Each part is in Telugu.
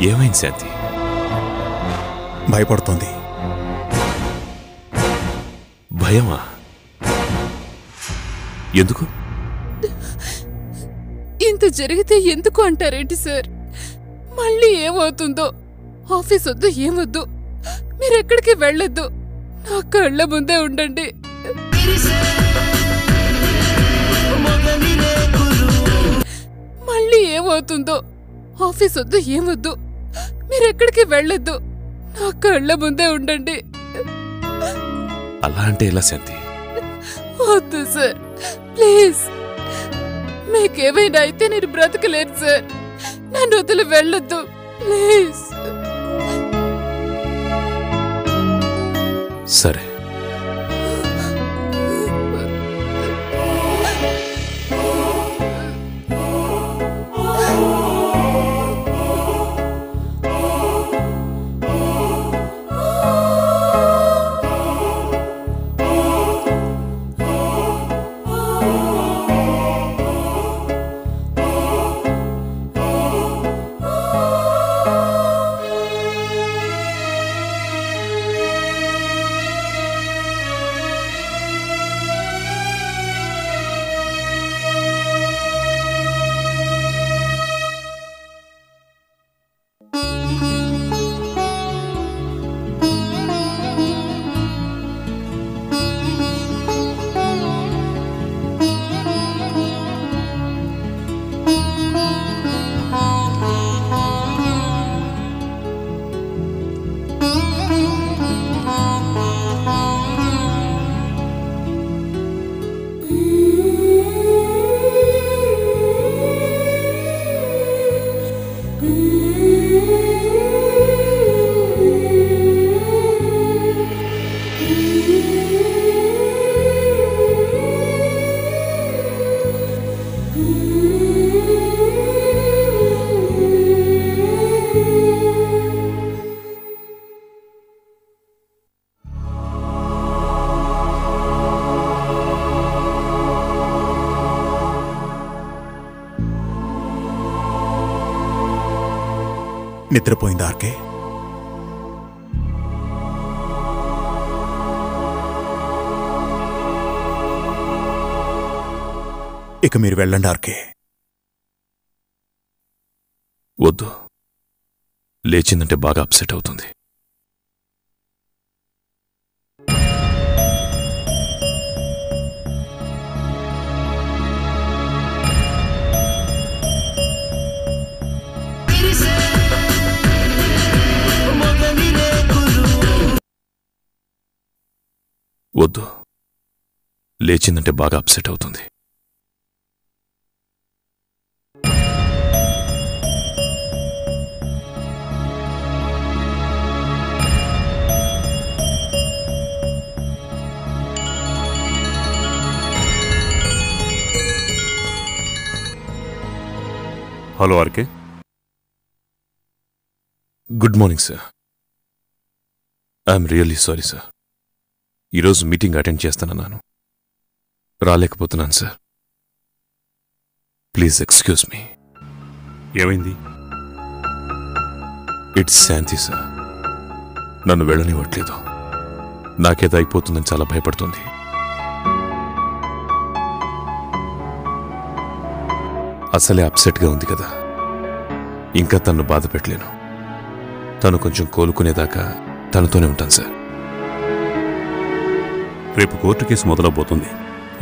ఏమైంది శాంతి? భయపడుతోంది. భయమా? ఎందుకు? ఇంత జరిగితే ఎందుకు అంటారేంటి సార్? మళ్ళీ ఏమవుతుందో? ఆఫీస్ వద్దు ఏమొద్దు? మీరెక్కడికి వెళ్ళొద్దు? నా కళ్ళ ముందే ఉండండి. మళ్ళీ ఏమవుతుందో? ఆఫీస్ వద్దు ఏమొద్దు? మీరెక్కడికి వెళ్ళొద్దు. నా కళ్ళ ముందే ఉండండి. అలా అంటే ఎలా శాంతి? వద్దు సార్. ప్లీజ్. మీకేమైనా అయితే నేను బ్రతకలేను సార్. నన్ను వదిలి వెళ్ళొద్దు. ప్లీజ్. సరే. Mm-hmm. నిద్రపోయింది ఆర్కే? ఇక మీరు వెళ్ళండి ఆర్కే. వద్దు. లేచిందంటే బాగా అప్సెట్ అవుతుంది. లేచిందంటే బాగా అప్సెట్ అవుతుంది. Hello RK good morning sir I'm really sorry sir ఈరోజు మీటింగ్ అటెండ్ చేస్తానన్నాను. రాలేకపోతున్నాను సార్. ప్లీజ్ ఎక్స్క్యూజ్ మీ ఏమైంది? It's Shanti sir. నన్ను వెళ్ళనివ్వట్లేదు. నాకేదో అయిపోతుందని చాలా భయపడుతుంది. అసలే అప్సెట్గా ఉంది కదా. ఇంకా తన్ను బాధ పెట్టలేను. తను కొంచెం కోలుకునేదాకా తనతోనే ఉంటాను సార్. రేపు కోర్టు కేసు మొదలవబోతుంది.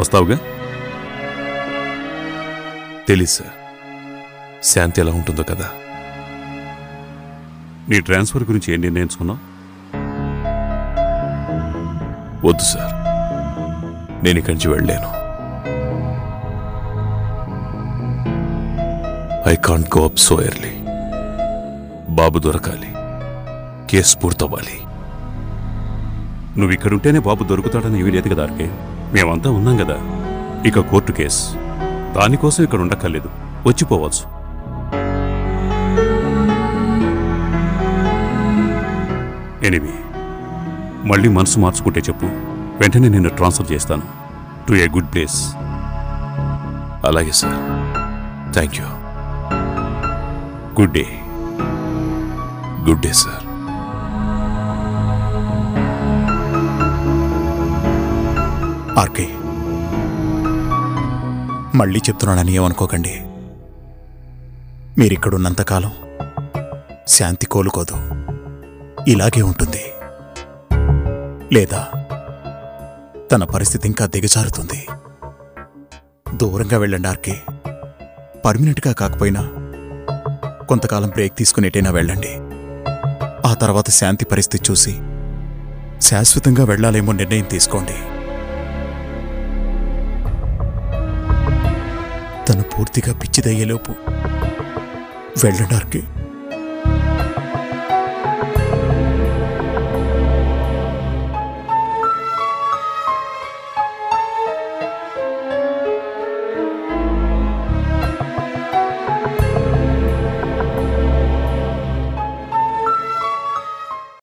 వస్తావుగా? తెలీదు సార్. శాంతి ఎలా ఉంటుందో కదా. నీ ట్రాన్స్ఫర్ గురించి ఏం నిర్ణయించుకున్నావు? వద్దు సార్. నేను ఇక్కడి నుంచి వెళ్ళలేను. I can't go up so early బాబు దొరకాలి. కేసు పూర్తవ్వాలి. నువ్వు ఇక్కడుంటేనే బాబు దొరుకుతాడని ఏమీ లేదు కదా ఆర్కే. మేమంతా ఉన్నాం కదా ఇక కోర్టు కేసు. దానికోసం ఇక్కడ ఉండక్కర్లేదు. వచ్చిపోవచ్చు. ఎనివి మళ్ళీ మనసు మార్చుకుంటే చెప్పు. వెంటనే నిన్ను ట్రాన్స్ఫర్ చేస్తాను. To a good place. అలాగే sir. Thank you. Good day. Good day sir. RK. మళ్ళీ చెప్తున్నానని ఏమనుకోకండి. మీరిక్కడున్నంతకాలం శాంతి కోలుకోదు. ఇలాగే ఉంటుంది. లేదా తన పరిస్థితి ఇంకా దిగజారుతుంది. దూరంగా వెళ్ళండి ఆర్కే. పర్మినెంట్గా కాకపోయినా కొంతకాలం బ్రేక్ తీసుకునేటైనా వెళ్ళండి. ఆ తర్వాత శాంతి పరిస్థితి చూసి శాశ్వతంగా వెళ్ళాలేమో నిర్ణయం తీసుకోండి. తను పూర్తిగా పిచ్చిదయ్యేలోపు వెళ్ళడార్కి